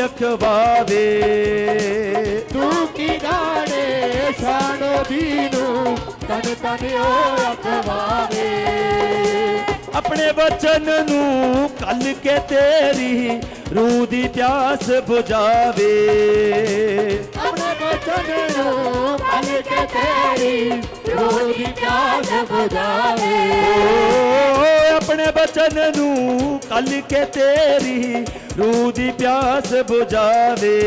अखबारे तू किनारे छाड़ो दीनू तन तन ओ अखबारे अपने वचन कल के तेरी रूह की प्यास बुझावे। प्यास अपने बचन नू कल के तेरी रू की प्यास बुझावे।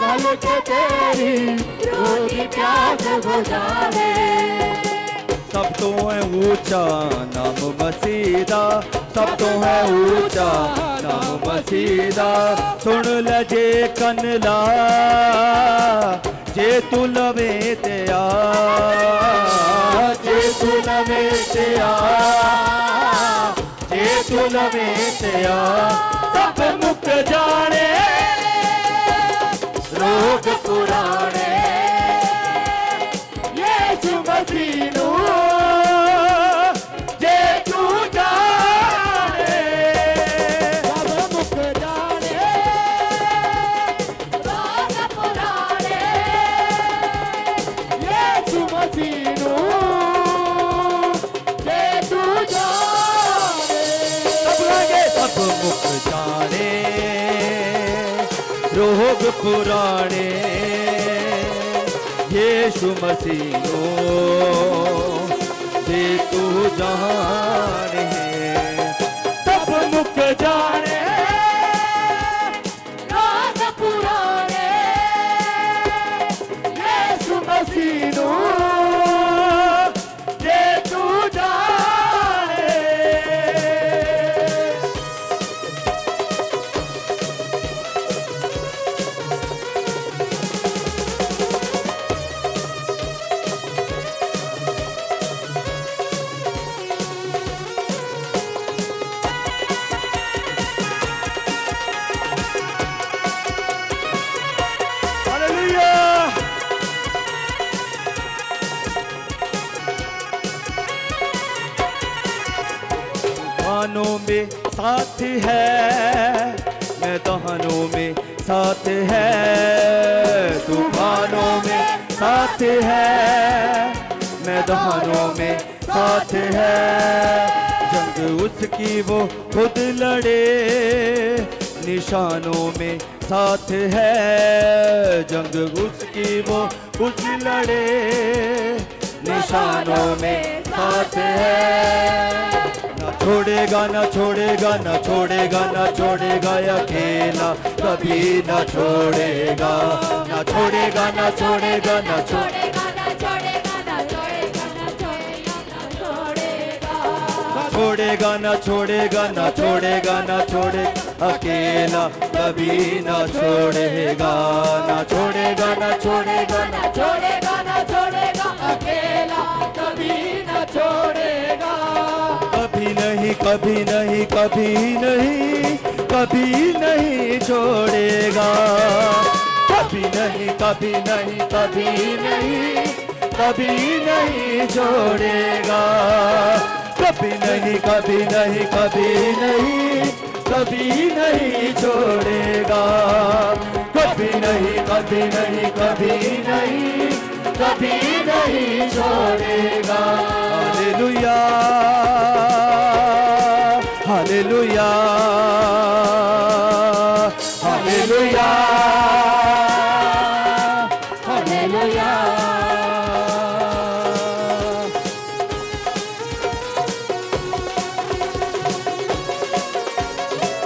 कल के तेरी दी प्यास बुझावे। ਸਭ ਤੋਂ ਹੈ ਉੱਚਾ ਨਾਮ ਮਸੀਹ ਦਾ ਸਭ ਤੋਂ ਹੈ ਉੱਚਾ ਨਾਮ ਮਸੀਹ ਦਾ ਸੁਣ ਲੈ ਜੇ ਕੰਨ ਲਾ ਜੇ ਤੂੰ ਲਵੇ ਤੇ ਆ ਜੇ ਤੂੰ ਲਵੇ ਤੇ ਆ ਜੇ ਤੂੰ ਲਵੇ ਤੇ ਆ ਸਭ ਮੁੱਕ ਜਾਣੇ ਰੋਗ ਪੁਰਾਣੇ सब मुख जाने रोग पुराणे यीशु हो दे तू जाने। सब मुख जाने। में साथ है। मैदानों में साथ है। तूफानों में साथ है। मैदानों में साथ है। जंग उसकी वो खुद लड़े। निशानों में साथ है। जंग उसकी वो खुद लड़े। निशानों में साथ है। छोड़ेगा ना छोड़ेगा ना छोड़ेगा ना छोड़ेगा अकेला कभी ना छोड़ेगा ना छोड़ेगा ना छोड़ेगा ना छोड़ेगा छोड़ेगा ना छोड़ेगा ना छोड़ेगा ना छोड़े अकेला कभी ना छोड़ेगा ना छोड़ेगा ना छोड़ेगा ना छोड़ेगा ना छोड़ेगा अकेला कभी ना छोड़ेगा कभी नहीं कभी नहीं कभी नहीं कभी नहीं छोड़ेगा कभी नहीं कभी नहीं कभी नहीं कभी नहीं छोड़ेगा कभी नहीं कभी नहीं कभी नहीं कभी नहीं छोड़ेगा कभी नहीं कभी नहीं कभी नहीं कभी नहीं छोड़ेगा हालेलुया हालेलुया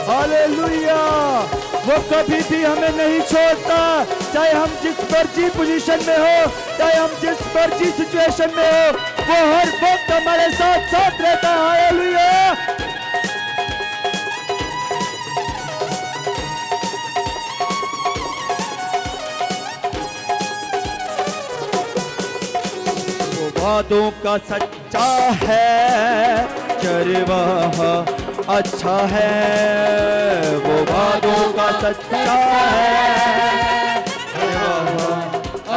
हालेलुया वो कभी भी हमें नहीं छोड़ता, चाहे हम जिस मर्ज़ी पोजीशन में हो, चाहे हम जिस मर्ज़ी सिचुएशन में हो, वो हर वक्त हमारे साथ साथ रहता है। हालेलुया वादों का सच्चा है चरवाहा अच्छा है, वो वादों का सच्चा है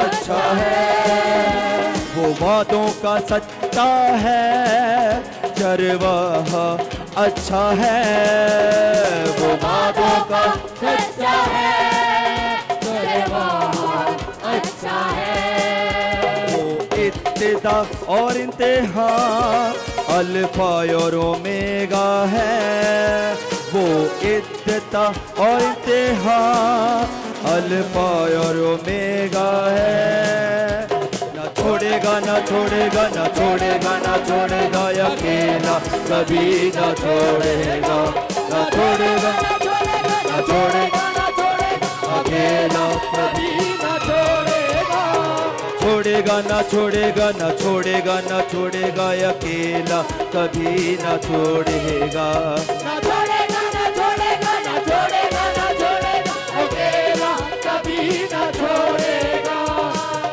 अच्छा है, वो वादों का सच्चा है चरवाहा अच्छा है, वो वादों का सच्चा है। और इंतहा अल्फ़ा और ओमेगा है। वो इब्तदा और इंतहा अल्फ़ा और ओमेगा है। ना छोड़ेगा ना छोड़ेगा ना छोड़ेगा ना छोड़ेगा अकेला, कभी ना छोड़ेगा ना छोड़ेगा ना छोड़ेगा ना छोड़ेगा, अकेला, कभी छोड़ेगा ना छोड़ेगा ना छोड़ेगा ना छोड़ेगा अकेला कभी ना छोड़ेगा। ना छोड़ेगा ना छोड़ेगा ना छोड़ेगा ना छोड़ेगा अकेला कभी ना छोड़ेगा।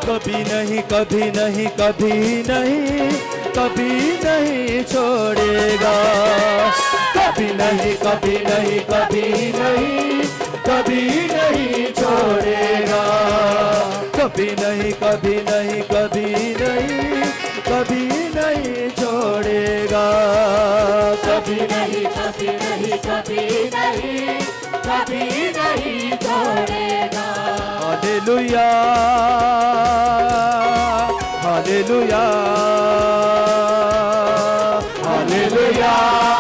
कभी नहीं कभी नहीं कभी नहीं कभी नहीं छोड़ेगा। कभी नहीं कभी नहीं कभी नहीं कभी नहीं छोड़ेगा। कभी नहीं कभी नहीं Hallelujah. Hallelujah.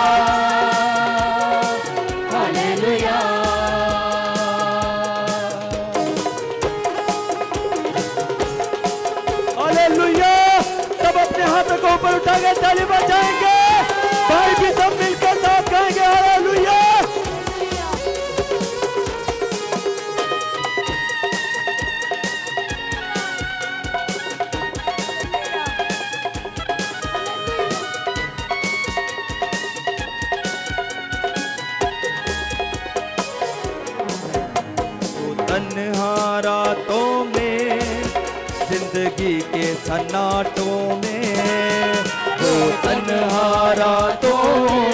ज़िंदगी के सन्नाटों में, वो तन्हा रातों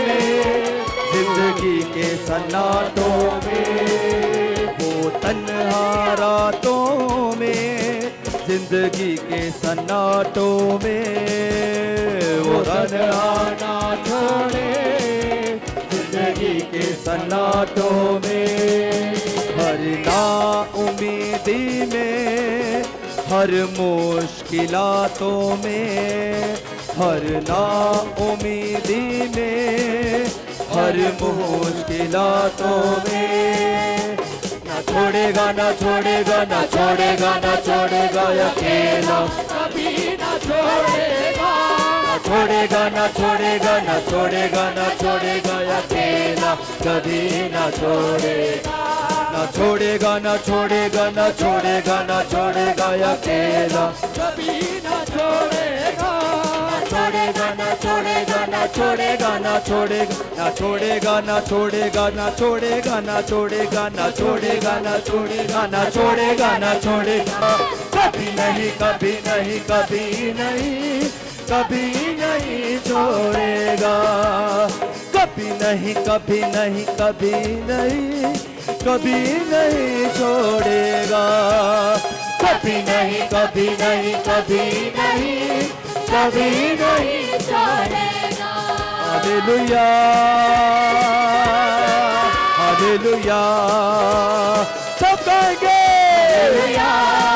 में, ज़िंदगी के सन्नाटों में, वो तन्हा रातों में, ज़िंदगी के सन्नाटों में, वो तन्हा ना छोड़े, ज़िंदगी के सन्नाटों में हर ना उम्मीदी में हर मुश्किलातों में, हर ना उम्मीदी में, हर मुश्किलातों में। ना छोड़ेगा ना छोड़ेगा ना छोड़ेगा ना छोड़ेगा अकेला छोड़ेगा ना छोड़ेगा ना छोड़ेगा ना छोड़ेगा अकेला कभी ना छोड़ेगा ना छोड़ेगा ना छोड़ेगा ना छोड़ेगा ना छोड़ेगा अकेला कभी ना छोड़ेगा छोड़ेगा ना छोड़ेगा ना छोड़ेगा ना छोड़ेगा ना छोड़ेगा ना छोड़ेगा ना छोड़ेगा ना छोड़ेगा ना छोड़ेगा ना छोड़ेगा ना छोड़ेगा ना छोड़ेगा कभी नहीं कभी नहीं कभी नहीं कभी नहीं छोड़ेगा। कभी नहीं कभी नहीं कभी नहीं कभी नहीं छोड़ेगा। कभी नहीं कभी नहीं कभी नहीं कभी नहीं छोड़ेगा। हालेलुया। हालेलुया। सब गाएँगे हालेलुया।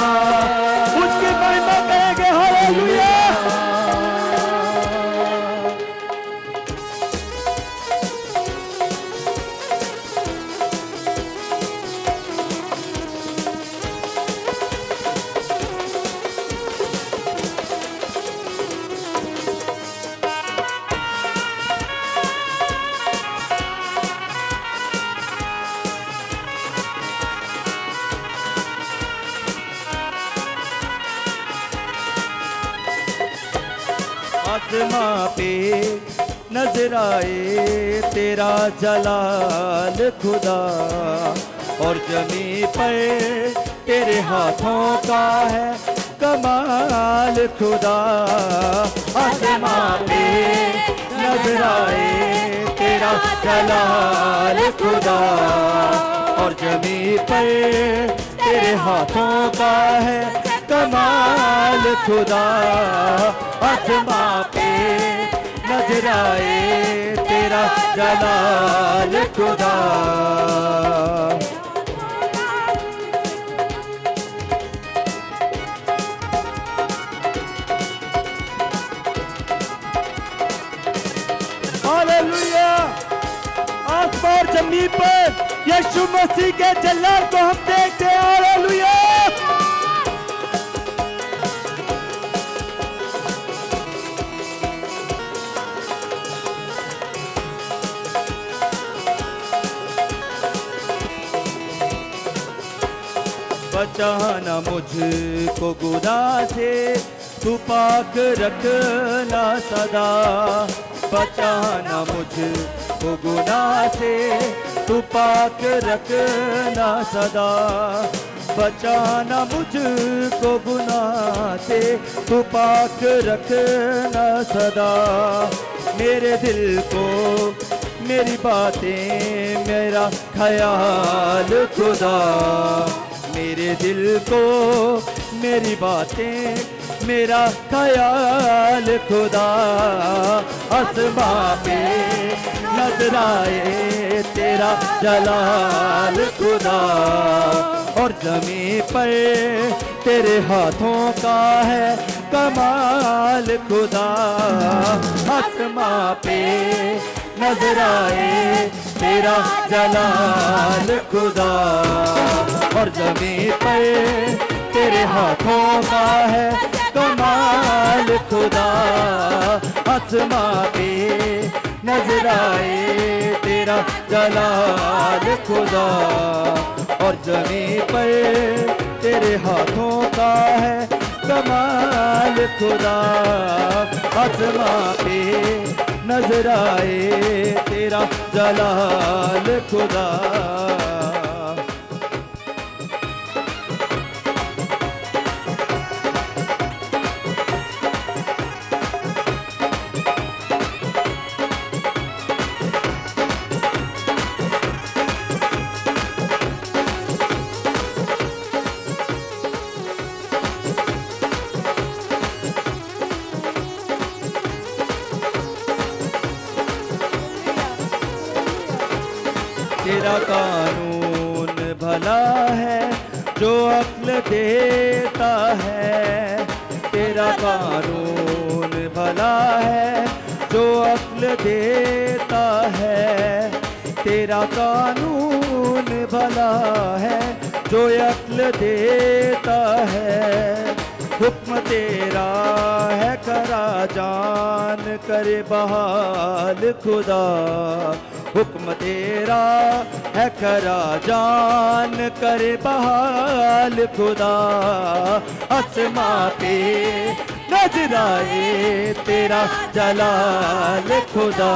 आसमां पे नज़र आए तेरा जलाल खुदा। और जमी पर तेरे हाथों का है कमाल खुदा। आसमां पे नज़र आए तेरा जलाल खुदा। और जमी पर तेरे हाथों का है कमाल खुदा आसमां पे नज़र आए, तेरा जलाल खुदा। पर यीशु मसीह के जलाल को हम देखते हैं। हालेलुया। बचाना मुझको गुनाह से, तू पाक रखना सदा। बचाना मुझको गुनाह से, तू पाक रखना सदा। बचाना मुझको गुना से, तू पाक रखना सदा। मेरे दिल को, मेरी बातें, मेरा ख्याल खुदा। मेरे दिल को, मेरी बातें, मेरा ख्याल खुदा। आसमां पे नज़र आए तेरा जलाल खुदा। और ज़मीन पर तेरे हाथों का है कमाल खुदा। आसमां पे नज़र आए, तेरा जलाल खुदा। और ज़मीन पर तेरे हाथों का है कमाल खुदा। आसमां पे नज़र आए, तेरा जलाल खुदा। और ज़मीन पर तेरे हाथों का है कमाल खुदा आसमां पे नज़र आए तेरा जलाल खुदा। भला है, जो अक्ल देता है। तेरा कानून भला है, जो अक्ल देता है। हुक्म तेरा है, करा जान करे बहाल खुदा। हुक्म तेरा है, करा जान करे बहाल खुदा। आसमां पे नज़र तेरा जलाल खुदा।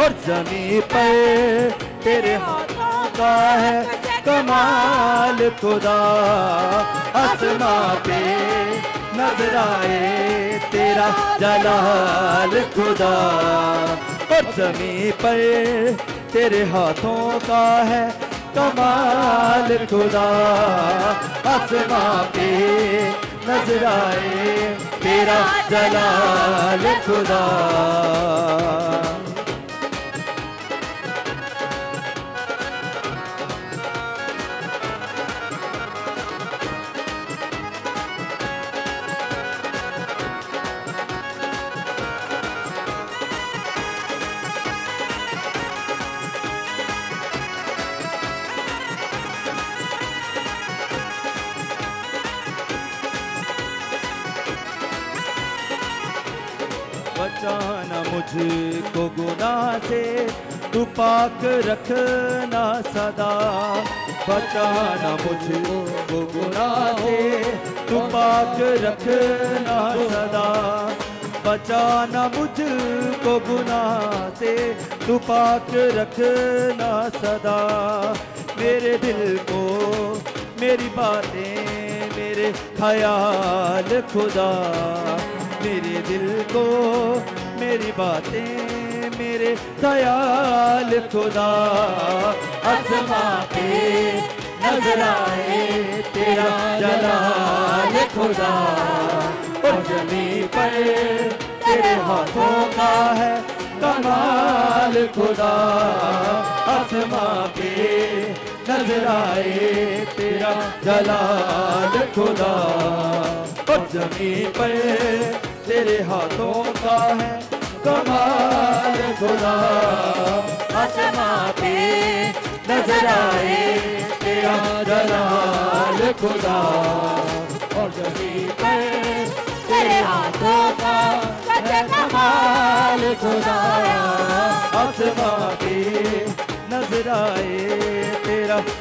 और जमी पर तेरे हाथों का है कमाल खुदा। आसमां पे नज़र आए, तेरा जलाल खुदा। और जमी पर तेरे हाथों का है कमाल खुदा। आसमां पे नज़र आए तेरा जलाल खुदा। बचाना मुझको गुनाह से, तू पाक रखना सदा। बचाना मुझको गुनाह से, तू पाक रखना सदा। बचाना मुझको गुनाह से, तू पाक रखना सदा। मेरे दिल को मेरी बातें, मेरे ख्याल खुदा। मेरे दिल को, मेरी बातें, मेरे ख्याल खुदा। आसमां पे नज़र आए तेरा जलाल खुदा। और ज़मीन पर तेरे हाथों का है कमाल खुदा। आसमां पे नज़र आए तेरा जलाल खुदा। और ज़मीन पर तेरे हाथों का है कमाल खुदा। आसमां पे नज़र आए, तेरा जलाल खुदा। और ज़मीन पर तेरे हाथों का कमाल खुदा। आसमां पे नज़र आए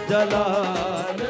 जलाल